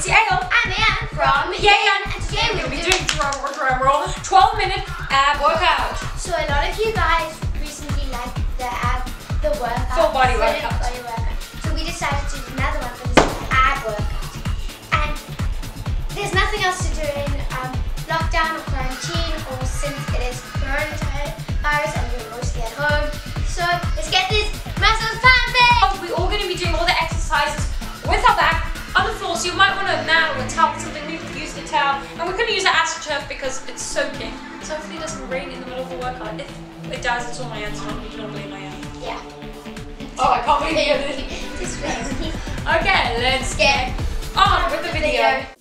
It's Yael. I'm Anne from Yael. and today We're we'll be doing. doing drum roll, drum roll, 12 minute ab workout. So a lot of you guys recently liked the ab, the workout, Full body workout. body workout. So we decided to do another one, but it's an ab workout. And there's nothing else to do in um, lockdown or quarantine, or since it is coronavirus and we're mostly at home. So let's get this We've used a towel, and we're going to use the AstroTurf because it's soaking. So hopefully it doesn't rain in the middle of the workout. If it does, it's all my hands. So you don't blame my hand. Yeah. Oh, I can't believe it. Okay, let's get on with the video.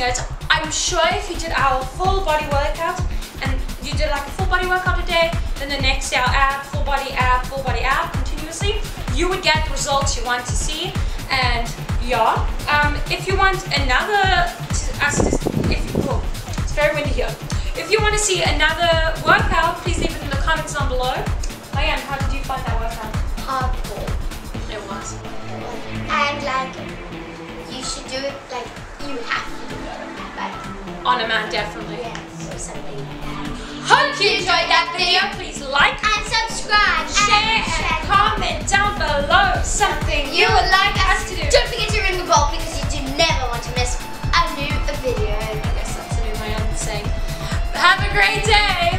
It. I'm sure if you did our full body workout and you did like a full body workout a day, then the next day our ab, full body ab, full body ab continuously, you would get the results you want to see. And yeah, um, if you want another, if oh, it's very windy here. If you want to see another workout, please leave it in the comments down below. Diane, how did you find that workout? Hardcore. It was. And like, you should do it, like, you have to on a man, definitely. Yes, or something like that. Hope you enjoyed that video. Please like and subscribe, share and, share comment down below something you, you would like us to do. Don't forget to ring the bell because you do never want to miss a new video. I guess that's a new way of saying. Have a great day.